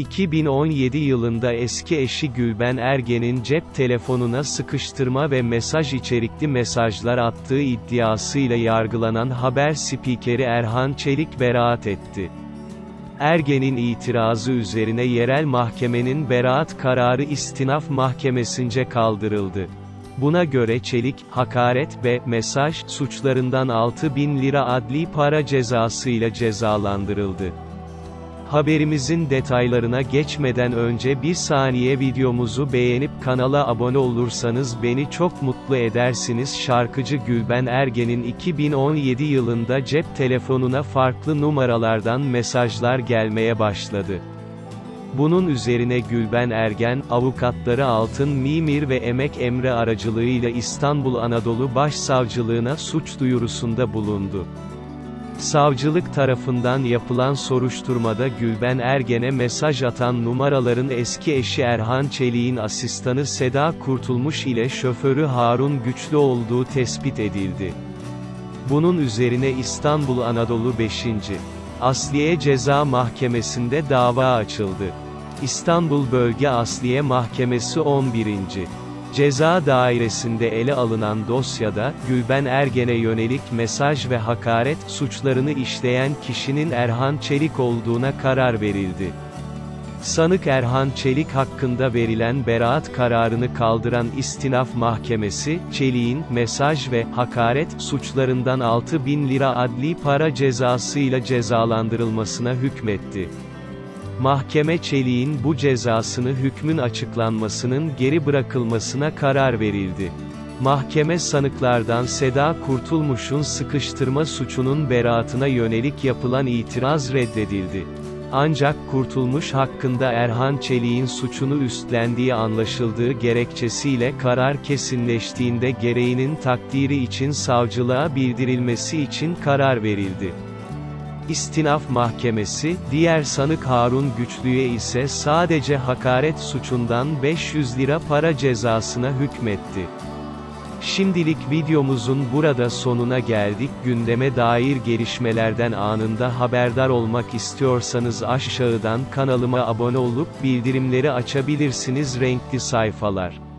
2017 yılında eski eşi Gülben Ergen'in cep telefonuna sıkıştırma ve mesaj içerikli mesajlar attığı iddiasıyla yargılanan haber spikeri Erhan Çelik beraat etti. Ergen'in itirazı üzerine yerel mahkemenin beraat kararı istinaf mahkemesince kaldırıldı. Buna göre Çelik, hakaret ve mesaj suçlarından 6 bin lira adli para cezasıyla cezalandırıldı. Haberimizin detaylarına geçmeden önce bir saniye videomuzu beğenip kanala abone olursanız beni çok mutlu edersiniz. Şarkıcı Gülben Ergen'in 2017 yılında cep telefonuna farklı numaralardan mesajlar gelmeye başladı. Bunun üzerine Gülben Ergen, avukatları Altın Mimir ve Emek Emre aracılığıyla İstanbul Anadolu Başsavcılığına suç duyurusunda bulundu. Savcılık tarafından yapılan soruşturmada Gülben Ergen'e mesaj atan numaraların eski eşi Erhan Çelik'in asistanı Seda Kurtulmuş ile şoförü Harun Güçlü olduğu tespit edildi. Bunun üzerine İstanbul Anadolu 5. Asliye Ceza Mahkemesi'nde dava açıldı. İstanbul Bölge Asliye Mahkemesi 11. Ceza Dairesi'nde ele alınan dosyada, Gülben Ergen'e yönelik mesaj ve hakaret suçlarını işleyen kişinin Erhan Çelik olduğuna karar verildi. Sanık Erhan Çelik hakkında verilen beraat kararını kaldıran İstinaf Mahkemesi, Çelik'in mesaj ve hakaret suçlarından 6 bin lira adli para cezasıyla cezalandırılmasına hükmetti. Mahkeme Çelik'in bu cezasını hükmün açıklanmasının geri bırakılmasına karar verildi. Mahkeme sanıklardan Seda Kurtulmuş'un sıkıştırma suçunun beraatına yönelik yapılan itiraz reddedildi. Ancak Kurtulmuş hakkında Erhan Çelik'in suçunu üstlendiği anlaşıldığı gerekçesiyle karar kesinleştiğinde gereğinin takdiri için savcılığa bildirilmesi için karar verildi. İstinaf Mahkemesi, diğer sanık Harun Güçlü'ye ise sadece hakaret suçundan 500 lira para cezasına hükmetti. Şimdilik videomuzun burada sonuna geldik. Gündeme dair gelişmelerden anında haberdar olmak istiyorsanız aşağıdan kanalıma abone olup bildirimleri açabilirsiniz renkli sayfalar.